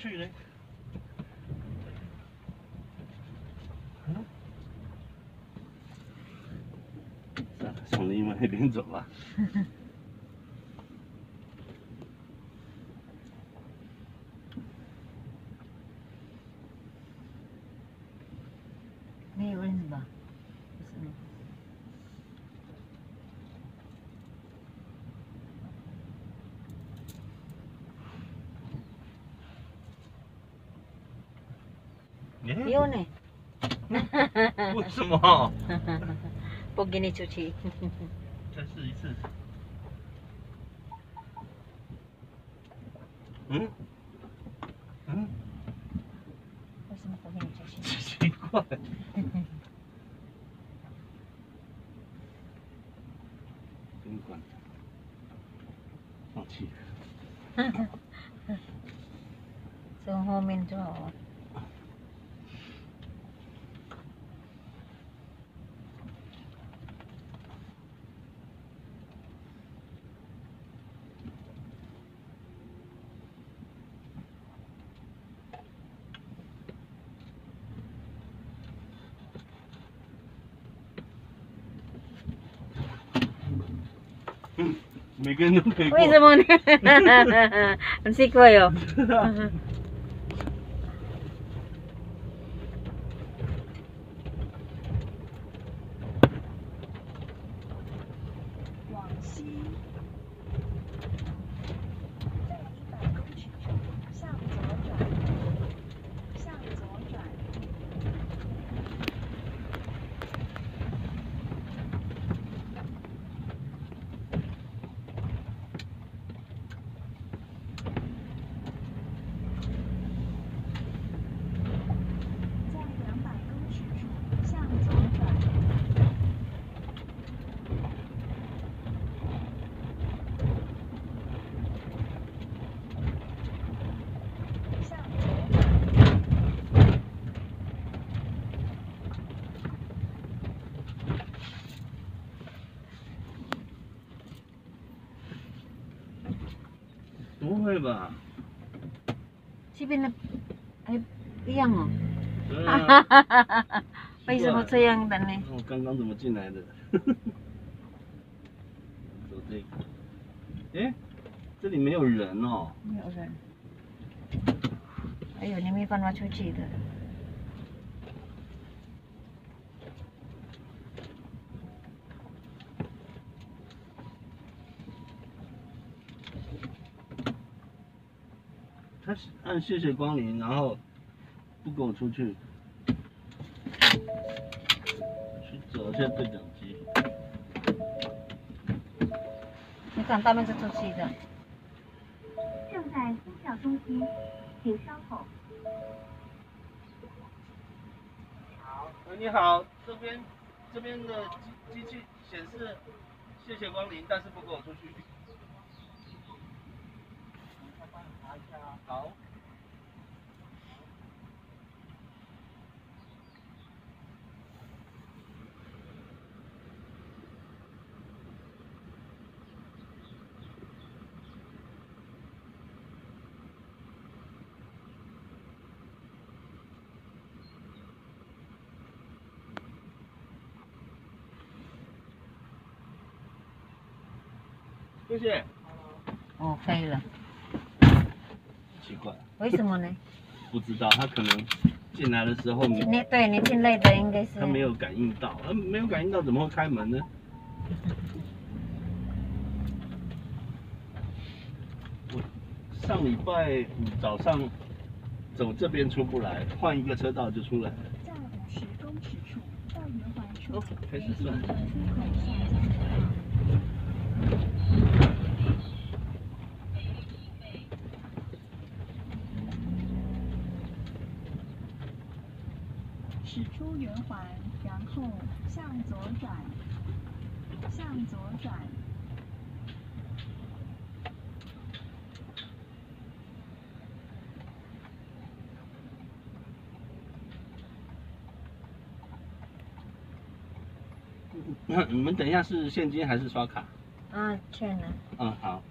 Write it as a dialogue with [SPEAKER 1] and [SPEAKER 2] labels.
[SPEAKER 1] 去呢？嗯，算了，从另外一边走吧。
[SPEAKER 2] 没有人是吧？不是吗？
[SPEAKER 1] 耶
[SPEAKER 2] 有呢，
[SPEAKER 1] 为什么？
[SPEAKER 2] 不给你出去。
[SPEAKER 1] 再试一次。嗯？嗯？
[SPEAKER 2] 为什么不给你出去？
[SPEAKER 1] 奇怪。宾馆，放弃。
[SPEAKER 2] 从后面就好了。
[SPEAKER 1] 嗯，每个人都可以过。
[SPEAKER 2] 为什么呢？很奇怪哦。
[SPEAKER 3] 往西，在一百公尺处向左转，向左转。在两百公尺处向左转。向左转。
[SPEAKER 1] 不会吧？
[SPEAKER 2] 这边的哎一样哦。
[SPEAKER 1] 对啊。
[SPEAKER 2] 为什么这样的呢？
[SPEAKER 1] 我刚刚怎么进来的？走这个。哎，这里没有人哦。
[SPEAKER 2] 没有人。哎呦，你没办法出去的。
[SPEAKER 1] 他按谢谢光临，然后不跟我出去。去找一下对讲机。
[SPEAKER 2] 你看他们是出去的。
[SPEAKER 3] 正在呼叫中心，请稍后。
[SPEAKER 1] 好，呃你好，这边这边的机机器显示谢谢光临，但是不跟我出去。好。谢谢。
[SPEAKER 2] 哦，飞了。为什么呢？
[SPEAKER 1] 不知道他可能进来的时候没
[SPEAKER 2] 你对你进来的应该是。
[SPEAKER 1] 他没有感应到，他，没有感应到怎么会开门呢？我上礼拜五早上走这边出不来，换一个车道就出来了。
[SPEAKER 3] 在五十公尺处到圆环处
[SPEAKER 1] 哦，开始算
[SPEAKER 3] 出口下降。驶出圆环，然后向左转，向左转。
[SPEAKER 1] 你们等一下是现金还是刷卡？
[SPEAKER 2] 啊，券呢？
[SPEAKER 1] 嗯，好。